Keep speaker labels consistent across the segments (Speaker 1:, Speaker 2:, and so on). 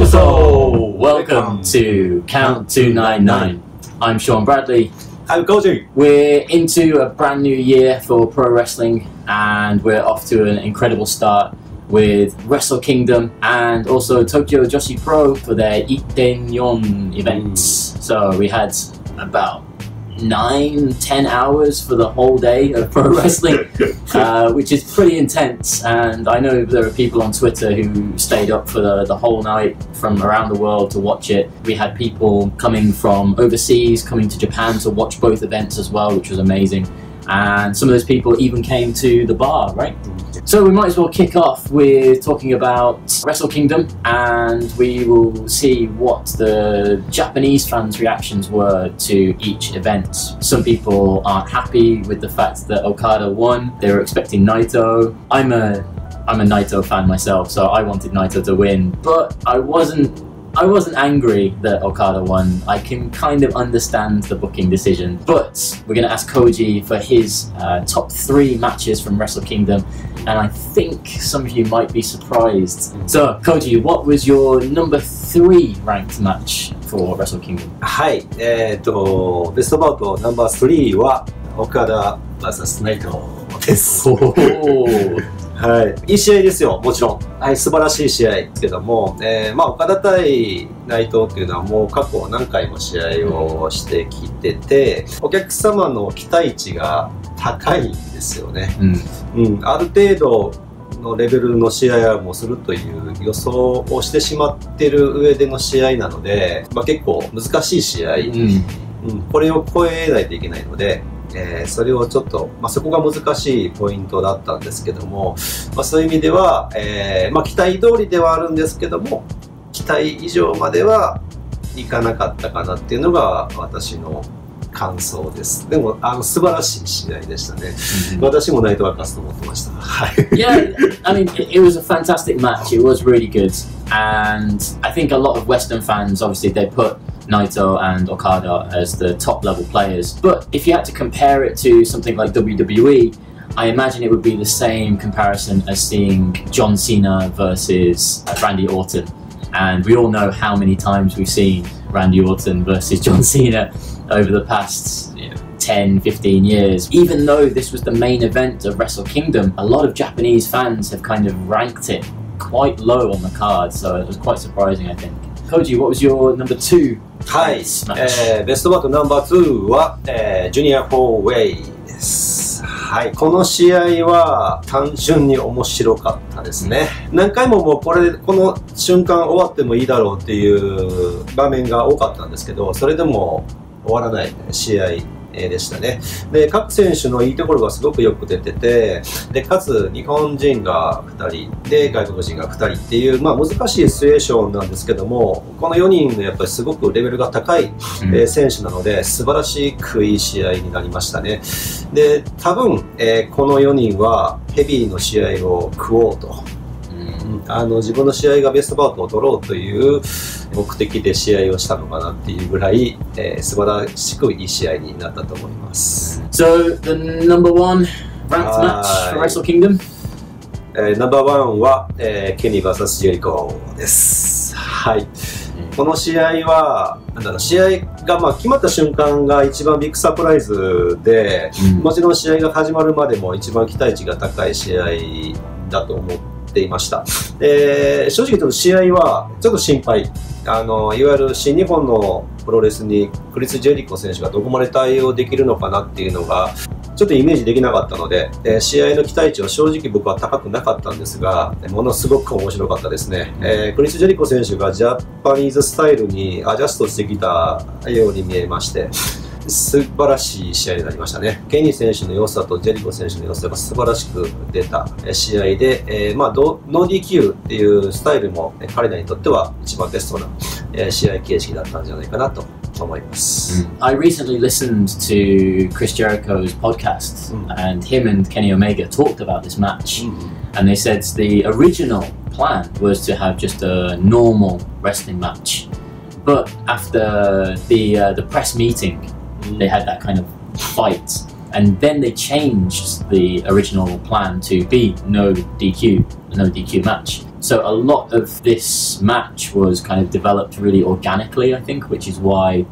Speaker 1: Yokoso! Welcome to Count 299. I'm Sean Bradley.
Speaker 2: I'm.
Speaker 1: We're into a brand new year for pro wrestling and we're off to an incredible start with Wrestle Kingdom and also Tokyo Joshi Pro for their Itenyon events. Mm. So we had about nine, ten hours for the whole day of pro wrestling, uh, which is pretty intense. And I know there are people on Twitter who stayed up for the, the whole night from around the world to watch it. We had people coming from overseas, coming to Japan to watch both events as well, which was amazing. And some of those people even came to the bar, right? So we might as well kick off with talking about Wrestle Kingdom and we will see what the Japanese fans' reactions were to each event. Some people aren't happy with the fact that Okada won. They were expecting Naito. I'm a I'm a Naito fan myself, so I wanted Naito to win, but I wasn't I wasn't angry that Okada won. I can kind of understand the booking decision, but we're going to ask Koji for his uh, top three matches from Wrestle Kingdom, and I think some of you might be surprised. So, Koji, what was your number three ranked match for Wrestle Kingdom?
Speaker 2: はい、えっ、と、ベストバウトナンバー3は、岡田 VS ナイトです。
Speaker 1: Oh,
Speaker 2: はい。いい試合ですよ、もちろん。はい、素晴らしい試合ですけども、えーまあ、岡田対内藤っていうのはもう過去何回も試合をしてきてて、お客様の期待値が高いんですよね。
Speaker 1: mm,
Speaker 2: うん、ある程度のレベルの試合はもうするという予想をしてしまってる上での試合なので、まあ、結構難しい試合、
Speaker 1: mm.
Speaker 2: うん、これを超えないといけないので、えーそれをちょっと、まあ、そこが難しいポイントだったんですけども、まあ、そういう意味では、えーまあ、期待通りではあるんですけども期待以上まではいかなかったかなっていうのが私の感想ですでもあの素晴らしい試合でしたね
Speaker 1: Mhm.
Speaker 2: 私もナイトが勝つと思ってました。はい。
Speaker 1: yeah, I mean, it was a fantastic match. It was really good, and I think a lot of Western fans, obviously, they put Naito and Okada as the top level players. But if you had to compare it to something like WWE, I imagine it would be the same comparison as seeing John Cena versus uh, Randy Orton. And we all know how many times we've seen Randy Orton versus John Cena over the past you know, 10, 15 years. Even though this was the main event of Wrestle Kingdom, a lot of Japanese fans have kind of ranked it quite low on the card, so it was quite surprising, I think. Koji, what was your number two
Speaker 2: はい?えーベストバウトナンバー2は、えージュニア・フォーウェイです。はい、この試合は単純に面白かったですね。何回ももうこれ、この瞬間終わってもいいだろうっていう場面が多かったんですけど、それでも終わらない試合えーでしたね。で、各選手のいいところがすごくよく出てて、で、かつ日本人が2人で外国人が2人っていう、まあ難しいシチュエーションなんですけども、この4人のやっぱりすごくレベルが高い、
Speaker 1: Mm.
Speaker 2: えー選手なので、素晴らしくいい試合になりましたね。で、多分、えーこの4人はヘビーの試合を食おうと。
Speaker 1: Mm.
Speaker 2: あの自分の試合がベストバウトを取ろうという目的で試合をしたのかなっていうぐらい、えー素晴らしくいい試合になったと思います。
Speaker 1: So, the number one ranked match for. Wrestle Kingdom?
Speaker 2: えーナンバーワンは、えーケニー VS ジェリコです。はい。この試合は、なんだろう、試合が、まあ、決まった瞬間が一番ビッグサプライズで、
Speaker 1: Mm.
Speaker 2: もちろん試合が始まるまでも一番期待値が高い試合だと思っていました。で正直言うと試合はちょっと心配。あの、いわゆる新日本のプロレスにクリス・ジェリコ選手がどこまで対応できるのかなっていうのが、ちょっとイメージできなかったので、えー試合の期待値は正直僕は高くなかったんですが、ものすごく面白かったですね。えークリス・ジェリコ選手がジャパニーズスタイルにアジャストしてきたように見えまして、素晴らしい試合になりましたね。ケニー選手の良さとジェリコ選手の良さが素晴らしく出たえー試合で、えーまあ、ドノー DQ っていうスタイルもえー彼らにとっては一番ベストなえー試合形式だったんじゃないかなと思います。
Speaker 1: I recently listened to Chris Jericho's podcast,
Speaker 2: Mm.
Speaker 1: and him and Kenny Omega talked about this match.
Speaker 2: うん
Speaker 1: and they said the original plan was to have just a normal wrestling match but after the uh, the press meeting they had that kind of fight and then they changed the original plan to be no DQ no DQ match So a lot of this match was kind of developed really organically, I think, which is why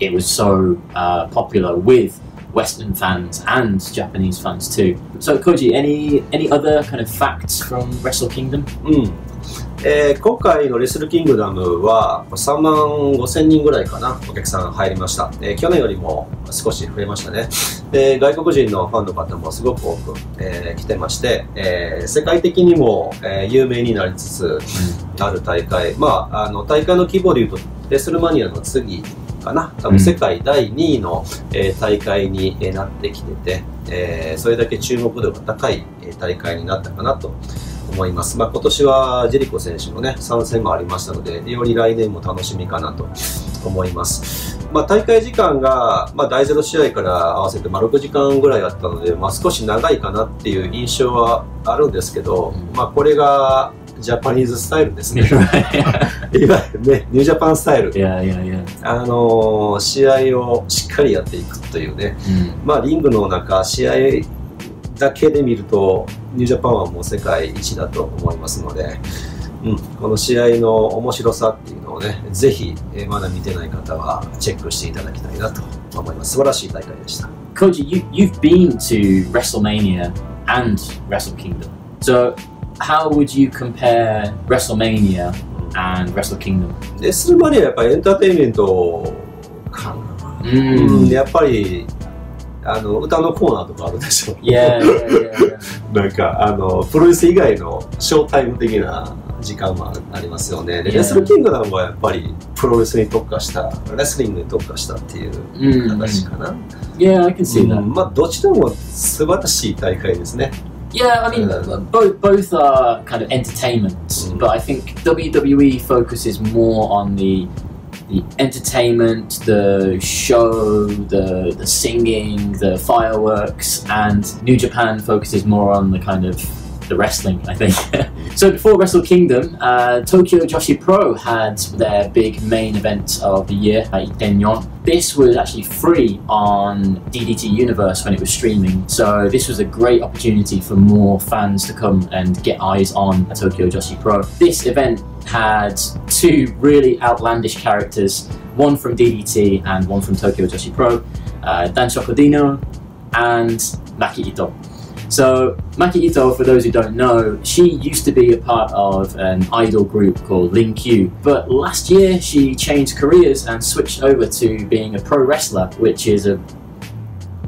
Speaker 1: it was so uh, popular with Western fans and Japanese fans too. So Koji, any any other kind of facts from Wrestle Kingdom?
Speaker 2: うんえー今回のレスルキングダムは3万5千人ぐらいかなお客さん入りました、えー去年よりも少し増えましたね。で外国人のファンの方もすごく多く、えー来てまして、えー世界的にも、えー有名になりつつある大会。まああの大会の規模でいうとレスルマニアの次かな。多
Speaker 1: うん。
Speaker 2: 分世界第2位の、えー大会にえーなってきてて、えーそれだけ注目度が高いえー大会になったかなと思います。まあ、今年はジェリコ選手のね、参戦もありましたので、より来年も楽しみかなと思います。まあ、大会時間が、まあ、第0試合から合わせて、まあ、6時間ぐらいあったので、まあ、少し長いかなっていう印象はあるんですけど、
Speaker 1: うん
Speaker 2: まあ、これがジャパニーズスタイルですね。いわゆるね、ニュージャパンスタイル。
Speaker 1: yeah, yeah, yeah.
Speaker 2: あのー試合をしっかりやっていくというね、
Speaker 1: Mm.
Speaker 2: まあ、リングの中、試合だけで見ると、ニュージャパンはもう世界一だと思いますので、うん、この試合の面白さっていうのをね、ぜひ、えーまだ見てない方はチェックしていただきたいなと思います。素晴らしい大会でした。
Speaker 1: Koji, you, you've been to WrestleMania and Wrestle Kingdom. So, how would you compare WrestleMania and Wrestle Kingdom?
Speaker 2: レスルマニアはやっぱりエンターテインメントかな。うん、
Speaker 1: Mm.
Speaker 2: やっぱり、あの歌のコーナーとかあるでしょ。
Speaker 1: いやいやいや。
Speaker 2: なんかあのプロレス以外のショータイム的な時間もありますよね。レスルキングはやっぱりプロレスに特化したレスリングに特化したっていう話かな。い
Speaker 1: や、
Speaker 2: I、まあどっちらも素晴らしい大会ですね。
Speaker 1: いや、あの I mean, both both are kind of entertainment, but I think WWE focuses more on the the entertainment, the show, the the singing, the fireworks, and New Japan focuses more on the kind of the wrestling. I think. so before Wrestle Kingdom, uh, Tokyo Joshi Pro had their big main event of the year, at Itenyon. This was actually free on DDT Universe when it was streaming, so this was a great opportunity for more fans to come and get eyes on Tokyo Joshi Pro. This event had two really outlandish characters, one from DDT and one from Tokyo Joshi Pro, uh, Danshoku Dino and Maki Ito. So Maki Ito, for those who don't know, she used to be a part of an idol group called LinQ, but last year she changed careers and switched over to being a pro wrestler, which is a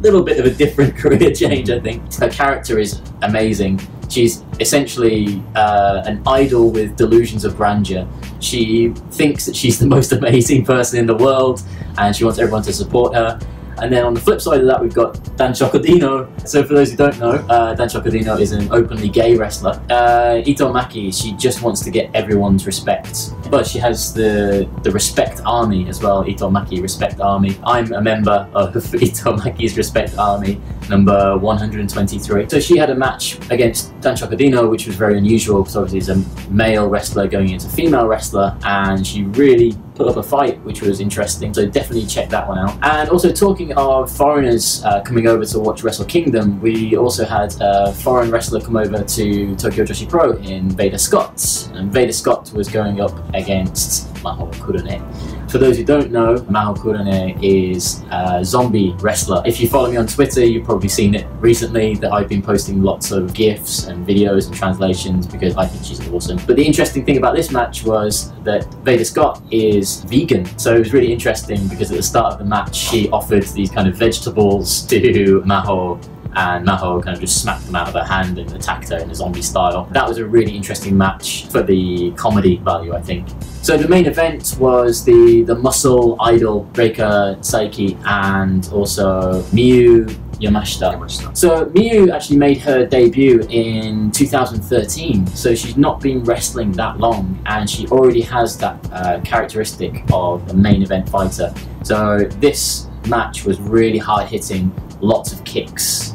Speaker 1: little bit of a different career change, I think. Her character is amazing. She's essentially uh, an idol with delusions of grandeur. She thinks that she's the most amazing person in the world and she wants everyone to support her. And then on the flip side of that, we've got Danshoku Dino. So for those who don't know, uh, Danshoku Dino is an openly gay wrestler. Uh, Ito Maki, she just wants to get everyone's respect. But she has the, the Respect Army as well, Ito Maki Respect Army. I'm a member of Ito Maki's Respect Army, number 123. So she had a match against Danshoku Dino, which was very unusual because obviously he's a male wrestler going into a female wrestler, and she really put up a fight, which was interesting. So definitely check that one out. And also talking of foreigners uh, coming over to watch Wrestle Kingdom, we also had a foreign wrestler come over to Tokyo Joshi Pro in Veda Scott, and Veda Scott was going up against Maho Kurone. For those who don't know, Maho Kurone is a zombie wrestler. If you follow me on Twitter, you've probably seen it recently that I've been posting lots of GIFs and videos and translations because I think she's awesome. But the interesting thing about this match was that Veda Scott is vegan. So it was really interesting because at the start of the match, she offered these kind of vegetables to Maho and Maho kind of just smacked them out of her hand and attacked her in a zombie style. That was a really interesting match for the comedy value, I think. So the main event was the, the Muscle, Idol, Reika Saiki, and also Miu Yamashita.
Speaker 2: Yamashita.
Speaker 1: So Miu actually made her debut in 2013, so she's not been wrestling that long, and she already has that uh, characteristic of a main event fighter. So this match was really hard hitting, lots of kicks,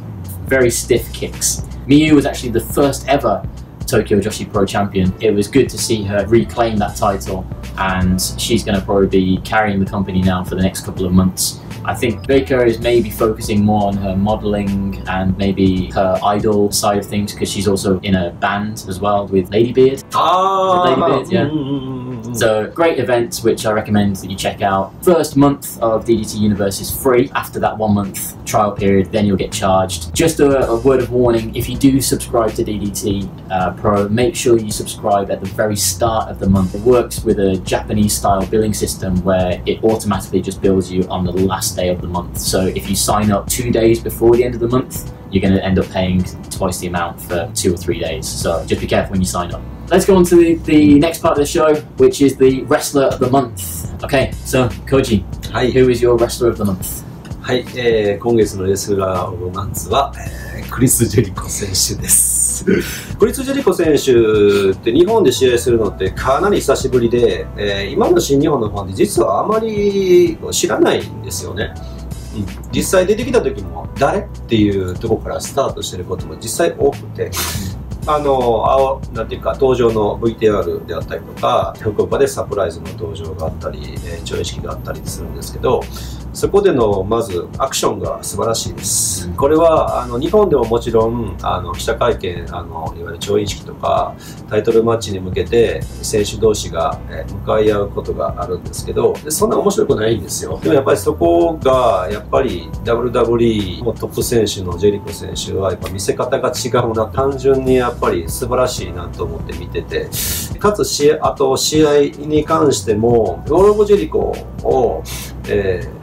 Speaker 1: very stiff kicks. Miu was actually the first ever Tokyo Joshi Pro Champion. It was good to see her reclaim that title and she's going to probably be carrying the company now for the next couple of months. I think Baker is maybe focusing more on her modelling and maybe her idol side of things because she's also in a band as well with Ladybeard.
Speaker 2: Oh!
Speaker 1: Ah, Ladybeard, yeah.
Speaker 2: Mm -hmm.
Speaker 1: So great event, which I recommend that you check out. First month of DDT Universe is free. After that one month trial period, then you'll get charged. Just a, a word of warning: if you do subscribe to DDT uh, Pro, make sure you subscribe at the very start of the month. It works with a Japanese-style billing system where it automatically just bills you on the last day of the month. So if you sign up two days before the end of the month, you're going to end up paying twice the amount for two or three days. So just be careful when you sign up. Let's go on to the, the next part of the show, which is the wrestler of the month. Okay, so Koji,
Speaker 2: はい、
Speaker 1: who is your wrestler of the month?
Speaker 2: はいえー今月のレスラー・オブ・マンツは、えークリス・ジェリコ選手です。クリス・ジェリコ選手って日本で試合するのってかなり久しぶりで、えー今の新日本のファンって実はあまり知らないんですよね。うん実際出てきた時も誰っていうところからスタートしてることも実際多くて、あの、青、なんていうか、登場の VTR であったりとか、福岡でサプライズの登場があったり、えー、上映式があったりするんですけど、そこでの、まず、アクションが素晴らしいです。
Speaker 1: うん
Speaker 2: これは、あの、日本でももちろん、あの、記者会見、あの、いわゆる上映式とか、タイトルマッチに向けて、選手同士が、えー向かい合うことがあるんですけど、でそんな面白くないんですよ。でもやっぱりそこが、やっぱり WWE のトップ選手のジェリコ選手は、やっぱ見せ方が違うな、単純にやっぱり素晴らしいなと思って見てて、かつ試合、あと試合に関しても、ローロボジェリコを、えー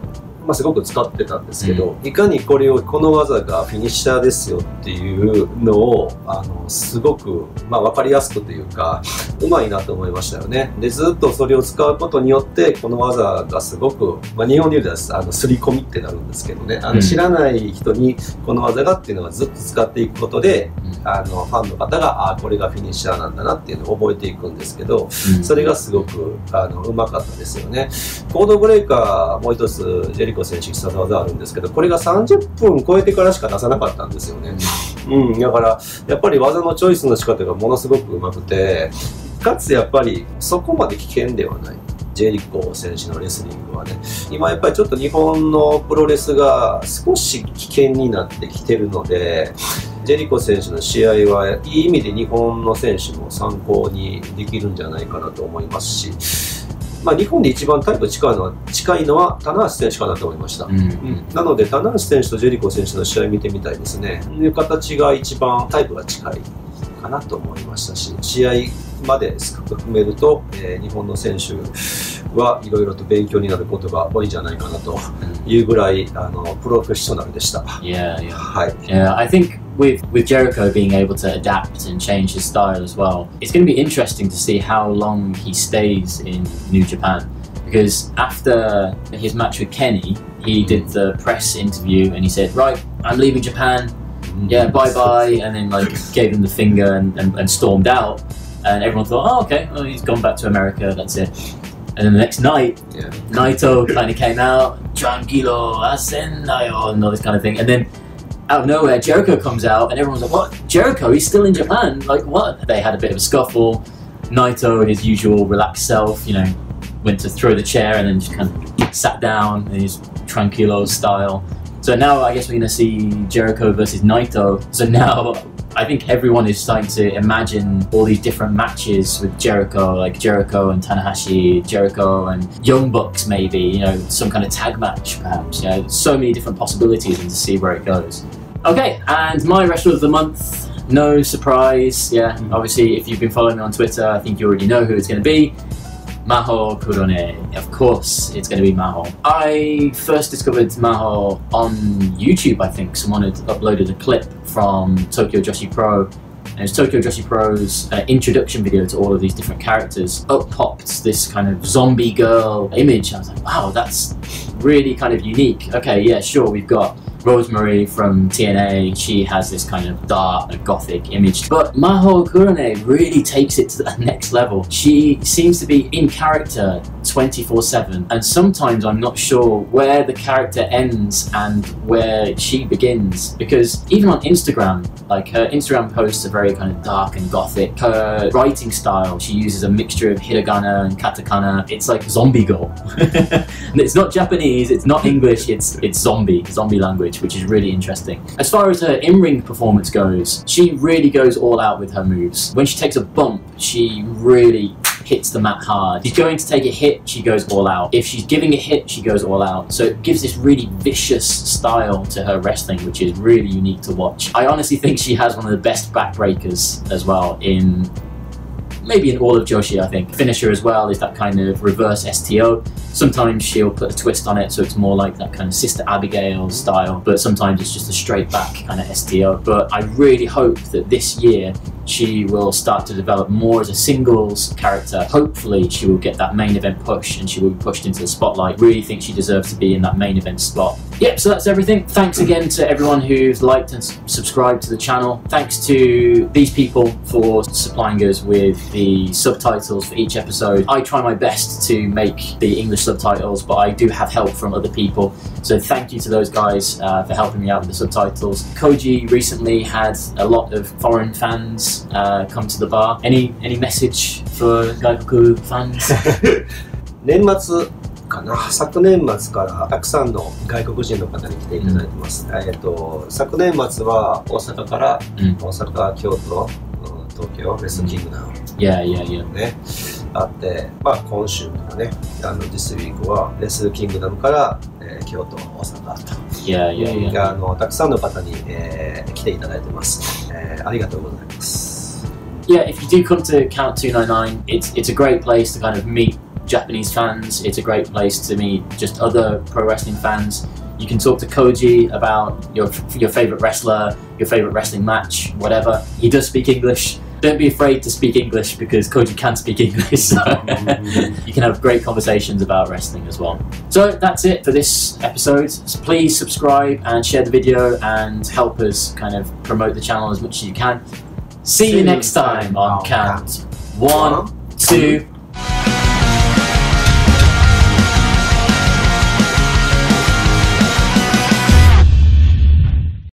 Speaker 2: まあ、すごく使ってたんですけど、いかにこれをこの技がフィニッシャーですよっていうのをあのすごく、まあ、分かりやすくというか うまいなと思いましたよね。でずっとそれを使うことによってこの技がすごく、まあ、日本で言うとあのすり込みってなるんですけどね。あ
Speaker 1: うん。
Speaker 2: の知らない人にこの技がっていうのはずっと使っていくことであのファンの方があこれがフィニッシャーなんだなっていうのを覚えていくんですけどそれがすごくあのうまかったですよね。コードブレーカーもう一つジェリコ選手必殺技あるんですけど、これが30分超えてからしか出さなかったんですよね。うん、だからやっぱり技のチョイスの仕方がものすごくうまくて、かつやっぱりそこまで危険ではない。ジェリコ選手のレスリングはね、今やっぱりちょっと日本のプロレスが少し危険になってきてるので、ジェリコ選手の試合はいい意味で日本の選手も参考にできるんじゃないかなと思いますし、まあ、日本で一番タイプ近いのは近いのは棚橋選手かなと思いました。
Speaker 1: うん
Speaker 2: うんなので、棚橋選手とジェリコ選手の試合見てみたいですね。いう形が一番タイプが近いかなと思いましたし、試合まで含めると、えー日本の選手はいろいろと勉強になることが多いんじゃないかなというぐらいあのプロフェッショナルでした。
Speaker 1: Yeah, yeah.
Speaker 2: はい。
Speaker 1: Yeah, I think with with Jericho being able to adapt and change his style as well, it's going to be interesting to see how long he stays in New Japan. Because after his match with Kenny, he did the press interview and he said, "Right, I'm leaving Japan. Yeah, bye bye," and then like gave him the finger and, and, and stormed out. And everyone thought, "Oh, okay, well, he's gone back to America. That's it." And then the next night,
Speaker 2: Yeah.
Speaker 1: Naito kind of came out, tranquilo, asennayo, and all this kind of thing. And then out of nowhere, Jericho comes out, and everyone's like, "What? Jericho? He's still in Japan? Like what?" They had a bit of a scuffle. Naito, in his usual relaxed self, you know, went to throw the chair and then just kind of sat down in his tranquilo style. So now I guess we're to see Jericho versus Naito. So now I think everyone is starting to imagine all these different matches with Jericho, like Jericho and Tanahashi, Jericho and Young Bucks, maybe, you know, some kind of tag match perhaps. You know, so many different possibilities and to see where it goes. Okay, and my wrestler of the month, no surprise. Yeah, obviously, if you've been following me on Twitter, I think you already know who it's going to be. Maho Kurone. Of course, it's going to be Maho. I first discovered Maho on YouTube, I think. Someone had uploaded a clip from Tokyo Joshi Pro. And it was Tokyo Joshi Pro's uh, introduction video to all of these different characters. Up popped this kind of zombie girl image. I was like, wow, that's really kind of unique. Okay, yeah, sure, we've got Rosemary from TNA, she has this kind of dark, gothic image. But Maho Kurone really takes it to the next level. She seems to be in character 24 7, and sometimes I'm not sure where the character ends and where she begins. Because even on Instagram, like her Instagram posts are very kind of dark and gothic. Her writing style, she uses a mixture of hiragana and katakana. It's like zombie girl. and it's not Japanese, it's not English, it's it's zombie, zombie language. Which is really interesting. As far as her in-ring performance goes, she really goes all out with her moves. When she takes a bump, she really hits the mat hard. If she's going to take a hit, she goes all out. If she's giving a hit, she goes all out. So it gives this really vicious style to her wrestling, which is really unique to watch. I honestly think she has one of the best backbreakers as well in maybe in all of Joshi, I think. Finisher as well is that kind of reverse STO. Sometimes she'll put a twist on it, so it's more like that kind of Sister Abigail style, but sometimes it's just a straight back kind of STO. But I really hope that this year she will start to develop more as a singles character. Hopefully, she will get that main event push and she will be pushed into the spotlight. Really think she deserves to be in that main event spot. Yep, so that's everything. Thanks again to everyone who's liked and subscribed to the channel. Thanks to these people for supplying us with the subtitles for each episode. I try my best to make the English subtitles, but I do have help from other people. So thank you to those guys uh, for helping me out with the subtitles. Koji recently had a lot of foreign fans uh, come to the bar. Any any message for Gaikuku fans?
Speaker 2: 年末かな。昨年末からたくさんの外国人の方に来ていただいてます、えっと昨年末は大阪から、
Speaker 1: うん。
Speaker 2: 大阪京都うん東京レスキングダウン
Speaker 1: yeah, yeah, yeah.
Speaker 2: ね、あって、まあ、今週からねあの This week はレスキングダムから、えー京都大阪と。
Speaker 1: Yeah, yeah, yeah.
Speaker 2: あのたくさんの方に、えー来ていただいてます、えーありがとうございます。
Speaker 1: Yeah, if you do come to Count 299, it's it's a great place to kind of meet Japanese fans. It's a great place to meet just other pro wrestling fans. You can talk to Koji about your your favorite wrestler, your favorite wrestling match, whatever. He does speak English. Don't be afraid to speak English because Koji can speak English. So you can have great conversations about wrestling as well. So that's it for this episode. So please subscribe and share the video and help us kind of promote the channel as much as you can. See, you next time on Count. One, two,